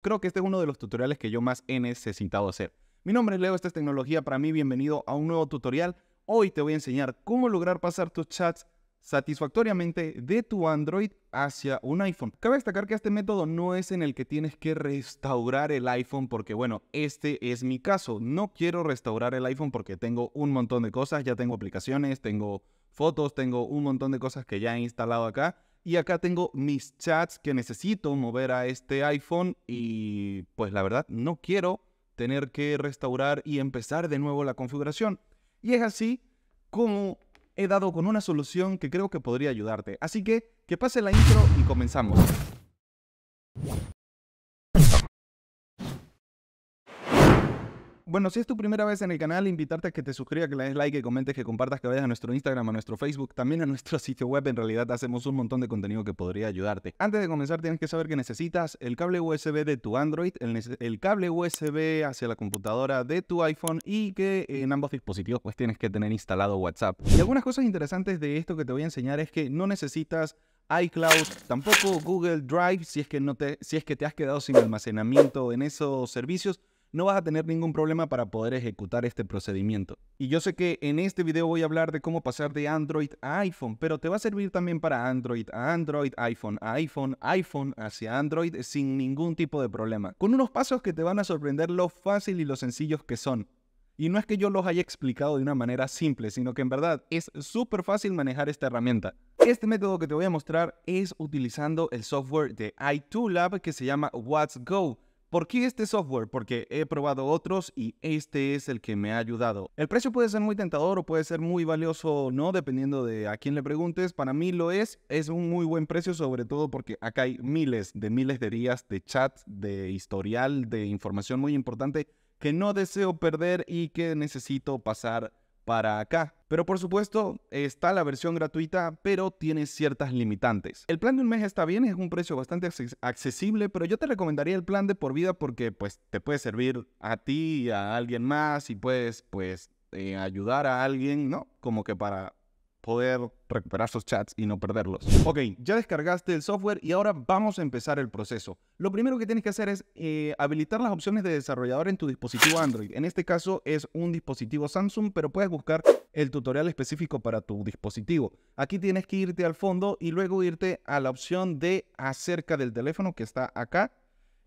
Creo que este es uno de los tutoriales que yo más he necesitado hacer. Mi nombre es Leo, esta es Tecnología para mí, bienvenido a un nuevo tutorial. Hoy te voy a enseñar cómo lograr pasar tus chats satisfactoriamente de tu Android hacia un iPhone. Cabe destacar que este método no es en el que tienes que restaurar el iPhone porque bueno, este es mi caso. No quiero restaurar el iPhone porque tengo un montón de cosas, ya tengo aplicaciones, tengo fotos, tengo un montón de cosas que ya he instalado acá. Y acá tengo mis chats que necesito mover a este iPhone y pues la verdad no quiero tener que restaurar y empezar de nuevo la configuración. Y es así como he dado con una solución que creo que podría ayudarte. Así que que pase la intro y comenzamos. Bueno, si es tu primera vez en el canal, invitarte a que te suscribas, que le des like, que comentes, que compartas, que vayas a nuestro Instagram, a nuestro Facebook, también a nuestro sitio web. En realidad hacemos un montón de contenido que podría ayudarte. Antes de comenzar, tienes que saber que necesitas el cable USB de tu Android, el, cable USB hacia la computadora de tu iPhone y que en ambos dispositivos pues tienes que tener instalado WhatsApp. Y algunas cosas interesantes de esto que te voy a enseñar es que no necesitas iCloud, tampoco Google Drive si es que no te si es que te has quedado sin almacenamiento en esos servicios no vas a tener ningún problema para poder ejecutar este procedimiento. Y yo sé que en este video voy a hablar de cómo pasar de Android a iPhone, pero te va a servir también para Android a Android, iPhone a iPhone, iPhone hacia Android sin ningún tipo de problema. Con unos pasos que te van a sorprender lo fácil y lo sencillos que son. Y no es que yo los haya explicado de una manera simple, sino que en verdad es súper fácil manejar esta herramienta. Este método que te voy a mostrar es utilizando el software de iToolab que se llama What's Go. ¿Por qué este software? Porque he probado otros y este es el que me ha ayudado. El precio puede ser muy tentador o puede ser muy valioso o no, dependiendo de a quién le preguntes. Para mí lo es. Es un muy buen precio, sobre todo porque acá hay miles de miles de días de chat, de historial, de información muy importante que no deseo perder y que necesito pasar para acá. Pero por supuesto está la versión gratuita, pero tiene ciertas limitantes. El plan de un mes está bien, es un precio bastante accesible, pero yo te recomendaría el plan de por vida porque pues te puede servir a ti a alguien más y puedes pues eh, ayudar a alguien, ¿no? Como que para poder recuperar sus chats y no perderlos. Ok, ya descargaste el software y ahora vamos a empezar el proceso. Lo primero que tienes que hacer es eh, habilitar las opciones de desarrollador en tu dispositivo Android. En este caso es un dispositivo Samsung, pero puedes buscar el tutorial específico para tu dispositivo. Aquí tienes que irte al fondo y luego irte a la opción de acerca del teléfono que está acá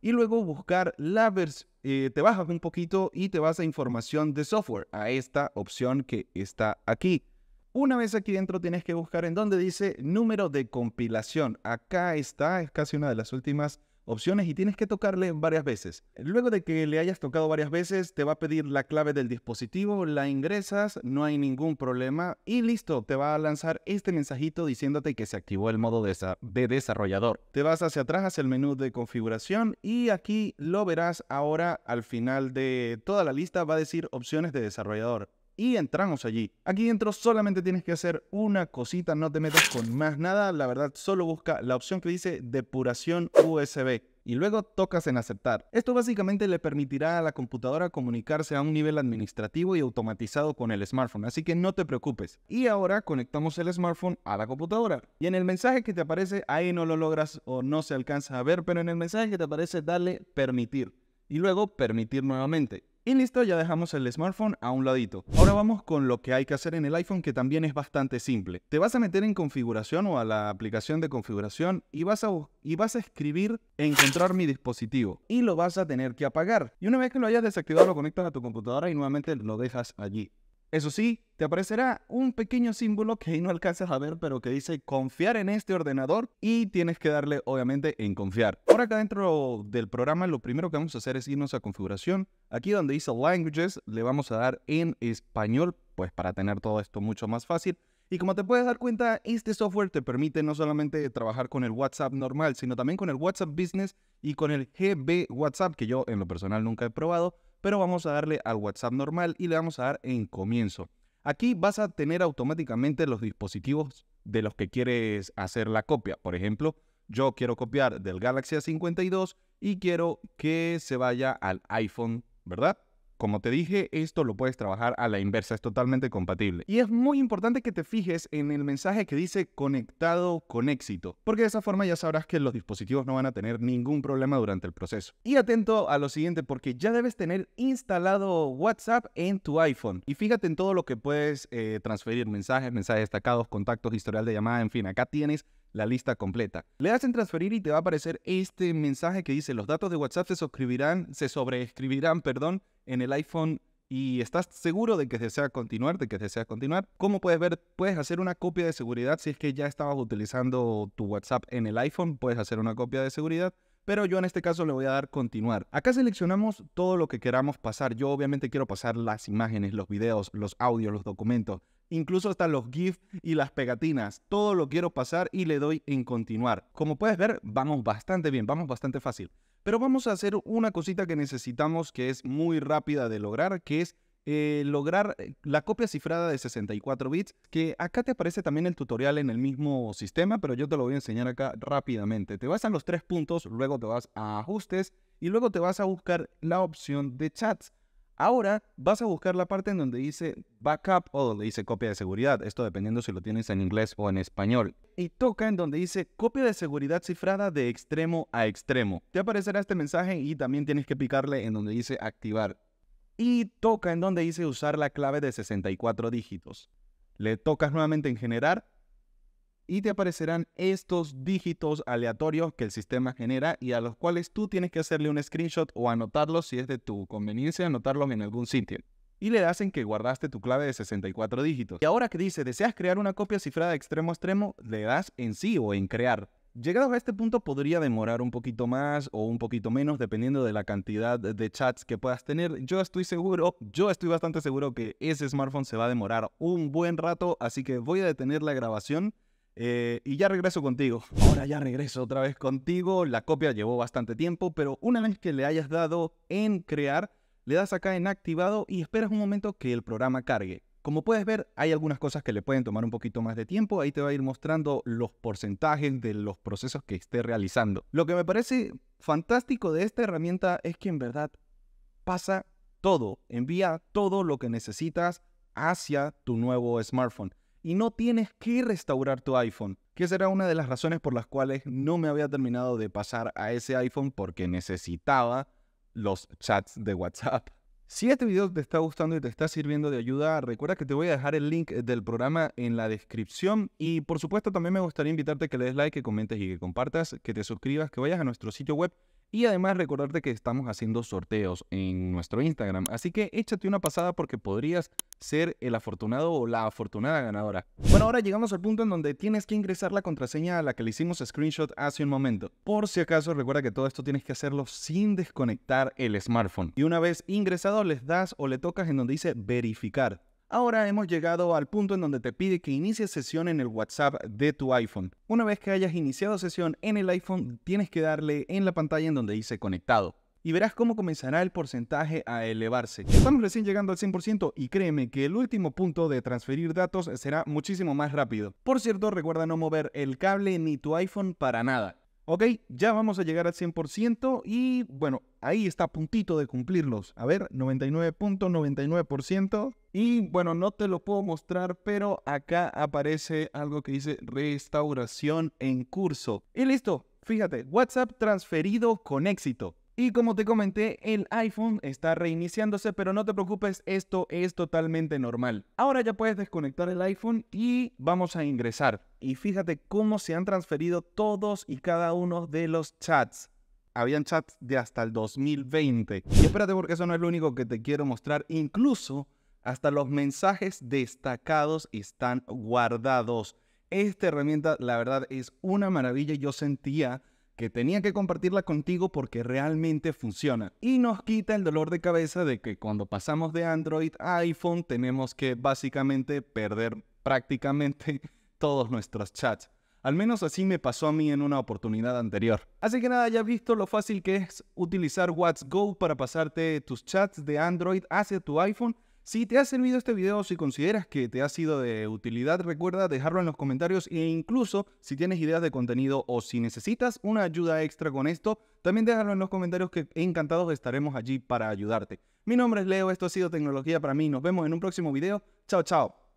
y luego buscar la versión, eh, te bajas un poquito y te vas a información de software, a esta opción que está aquí. Una vez aquí dentro tienes que buscar en donde dice número de compilación. Acá está, es casi una de las últimas opciones y tienes que tocarle varias veces. Luego de que le hayas tocado varias veces, te va a pedir la clave del dispositivo, la ingresas, no hay ningún problema y listo, te va a lanzar este mensajito diciéndote que se activó el modo de, de desarrollador. Te vas hacia atrás hacia el menú de configuración y aquí lo verás ahora al final de toda la lista va a decir opciones de desarrollador y entramos allí. Aquí dentro solamente tienes que hacer una cosita, no te metas con más nada, la verdad solo busca la opción que dice depuración USB y luego tocas en aceptar. Esto básicamente le permitirá a la computadora comunicarse a un nivel administrativo y automatizado con el smartphone, así que no te preocupes. Y ahora conectamos el smartphone a la computadora. Y en el mensaje que te aparece, ahí no lo logras o no se alcanza a ver, pero en el mensaje que te aparece, dale permitir. Y luego permitir nuevamente. Y listo, ya dejamos el smartphone a un ladito. Ahora vamos con lo que hay que hacer en el iPhone que también es bastante simple. Te vas a meter en configuración o a la aplicación de configuración y vas a, y vas a escribir encontrar mi dispositivo y lo vas a tener que apagar. Y una vez que lo hayas desactivado lo conectas a tu computadora y nuevamente lo dejas allí. Eso sí, te aparecerá un pequeño símbolo que ahí no alcanzas a ver, pero que dice confiar en este ordenador y tienes que darle obviamente en confiar. Ahora acá dentro del programa lo primero que vamos a hacer es irnos a configuración. Aquí donde dice languages le vamos a dar en español, pues para tener todo esto mucho más fácil. Y como te puedes dar cuenta, este software te permite no solamente trabajar con el WhatsApp normal, sino también con el WhatsApp Business y con el GB WhatsApp, que yo en lo personal nunca he probado pero vamos a darle al WhatsApp normal y le vamos a dar en comienzo. Aquí vas a tener automáticamente los dispositivos de los que quieres hacer la copia. Por ejemplo, yo quiero copiar del Galaxy A52 y quiero que se vaya al iPhone, ¿verdad? Como te dije, esto lo puedes trabajar a la inversa, es totalmente compatible. Y es muy importante que te fijes en el mensaje que dice conectado con éxito, porque de esa forma ya sabrás que los dispositivos no van a tener ningún problema durante el proceso. Y atento a lo siguiente, porque ya debes tener instalado WhatsApp en tu iPhone. Y fíjate en todo lo que puedes eh, transferir, mensajes, mensajes destacados, contactos, historial de llamada, en fin, acá tienes la lista completa. Le das en transferir y te va a aparecer este mensaje que dice los datos de WhatsApp se suscribirán, se sobreescribirán, perdón, en el iPhone y estás seguro de que desea continuar, de que desea continuar. Como puedes ver, puedes hacer una copia de seguridad si es que ya estabas utilizando tu WhatsApp en el iPhone, puedes hacer una copia de seguridad pero yo en este caso le voy a dar continuar. Acá seleccionamos todo lo que queramos pasar. Yo obviamente quiero pasar las imágenes, los videos, los audios, los documentos, incluso hasta los GIF y las pegatinas. Todo lo quiero pasar y le doy en continuar. Como puedes ver, vamos bastante bien, vamos bastante fácil. Pero vamos a hacer una cosita que necesitamos que es muy rápida de lograr, que es eh, lograr eh, la copia cifrada de 64 bits, que acá te aparece también el tutorial en el mismo sistema, pero yo te lo voy a enseñar acá rápidamente. Te vas a los tres puntos, luego te vas a ajustes y luego te vas a buscar la opción de chats. Ahora vas a buscar la parte en donde dice backup o donde dice copia de seguridad, esto dependiendo si lo tienes en inglés o en español. Y toca en donde dice copia de seguridad cifrada de extremo a extremo. Te aparecerá este mensaje y también tienes que picarle en donde dice activar y toca en donde dice usar la clave de 64 dígitos. Le tocas nuevamente en generar y te aparecerán estos dígitos aleatorios que el sistema genera y a los cuales tú tienes que hacerle un screenshot o anotarlos si es de tu conveniencia, anotarlos en algún sitio. Y le das en que guardaste tu clave de 64 dígitos. Y ahora que dice, deseas crear una copia cifrada extremo a extremo, le das en sí o en crear. Llegados a este punto podría demorar un poquito más o un poquito menos dependiendo de la cantidad de chats que puedas tener. Yo estoy seguro, yo estoy bastante seguro que ese smartphone se va a demorar un buen rato, así que voy a detener la grabación eh, y ya regreso contigo. Ahora ya regreso otra vez contigo. La copia llevó bastante tiempo, pero una vez que le hayas dado en crear, le das acá en activado y esperas un momento que el programa cargue. Como puedes ver, hay algunas cosas que le pueden tomar un poquito más de tiempo. Ahí te va a ir mostrando los porcentajes de los procesos que esté realizando. Lo que me parece fantástico de esta herramienta es que en verdad pasa todo, envía todo lo que necesitas hacia tu nuevo smartphone. Y no tienes que restaurar tu iPhone, que será una de las razones por las cuales no me había terminado de pasar a ese iPhone porque necesitaba los chats de WhatsApp. Si este video te está gustando y te está sirviendo de ayuda, recuerda que te voy a dejar el link del programa en la descripción y por supuesto también me gustaría invitarte a que le des like, que comentes y que compartas, que te suscribas, que vayas a nuestro sitio web y además recordarte que estamos haciendo sorteos en nuestro Instagram. Así que échate una pasada porque podrías ser el afortunado o la afortunada ganadora. Bueno, ahora llegamos al punto en donde tienes que ingresar la contraseña a la que le hicimos screenshot hace un momento. Por si acaso, recuerda que todo esto tienes que hacerlo sin desconectar el smartphone. Y una vez ingresado, les das o le tocas en donde dice verificar. Ahora hemos llegado al punto en donde te pide que inicies sesión en el WhatsApp de tu iPhone. Una vez que hayas iniciado sesión en el iPhone, tienes que darle en la pantalla en donde dice conectado. Y verás cómo comenzará el porcentaje a elevarse. Estamos recién llegando al 100% y créeme que el último punto de transferir datos será muchísimo más rápido. Por cierto, recuerda no mover el cable ni tu iPhone para nada. Ok, ya vamos a llegar al 100% y bueno, ahí está a puntito de cumplirlos. A ver, 99.99%. Y bueno, no te lo puedo mostrar, pero acá aparece algo que dice restauración en curso. Y listo, fíjate, WhatsApp transferido con éxito. Y como te comenté, el iPhone está reiniciándose, pero no te preocupes, esto es totalmente normal. Ahora ya puedes desconectar el iPhone y vamos a ingresar. Y fíjate cómo se han transferido todos y cada uno de los chats. Habían chats de hasta el 2020. Y espérate porque eso no es lo único que te quiero mostrar. Incluso hasta los mensajes destacados están guardados. Esta herramienta, la verdad, es una maravilla. Yo sentía que tenía que compartirla contigo porque realmente funciona. Y nos quita el dolor de cabeza de que cuando pasamos de Android a iPhone tenemos que básicamente perder prácticamente todos nuestros chats. Al menos así me pasó a mí en una oportunidad anterior. Así que nada, ya has visto lo fácil que es utilizar WhatsApp Go para pasarte tus chats de Android hacia tu iPhone. Si te ha servido este video si consideras que te ha sido de utilidad, recuerda dejarlo en los comentarios e incluso si tienes ideas de contenido o si necesitas una ayuda extra con esto, también déjalo en los comentarios que encantados estaremos allí para ayudarte. Mi nombre es Leo, esto ha sido Tecnología para mí, nos vemos en un próximo video. Chao, chao.